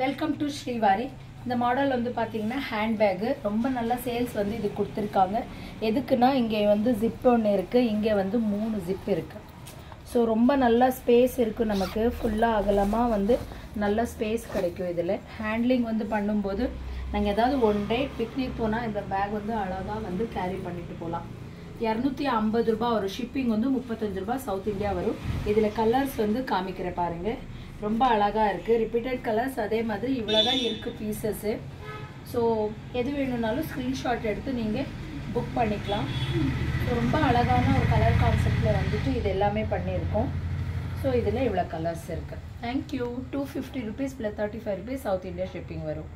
Welcome to Srivari இந்த model வந்து பார்த்தீங்கன்னா ஹேண்ட்பேக்கு ரொம்ப நல்லா சேல்ஸ் வந்து இது கொடுத்துருக்காங்க. எதுக்குன்னா இங்கே வந்து ஜிப் ஒன்று இருக்குது இங்கே வந்து மூணு ஜிப் இருக்குது ஸோ ரொம்ப நல்லா ஸ்பேஸ் இருக்குது நமக்கு. ஃபுல்லாக அகலமாக வந்து நல்ல ஸ்பேஸ் கிடைக்கும் இதில். ஹேண்ட்லிங் வந்து பண்ணும்போது நாங்கள் ஏதாவது ஒன் டே பிக்னிக் போனால் இந்த பேக் வந்து அழகாக வந்து கேரி பண்ணிட்டு போகலாம் இரநூத்தி ஐம்பது ரூபா வரும் ஷிப்பிங் வந்து முப்பத்தஞ்சு ரூபா சவுத் இந்தியா வரும். இதில் கலர்ஸ் வந்து காமிக்கிறேன் பாருங்கள் ரொம்ப அழகாக இருக்குது ரிப்பீட்டட் கலர்ஸ் அதே மாதிரி இவ்வளோ தான் இருக்குது பீசஸ்ஸு ஸோ எது வேணும்னாலும் ஸ்க்ரீன்ஷாட் எடுத்து நீங்கள் புக் பண்ணிக்கலாம். ஸோ ரொம்ப அழகான ஒரு கலர் கான்செப்டில் வந்துட்டு இது எல்லாமே பண்ணியிருக்கோம். ஸோ இதில் இவ்வளோ கலர்ஸ் இருக்குது thank you two fifty rupees plus thirty five rupees South India shipping வரும்.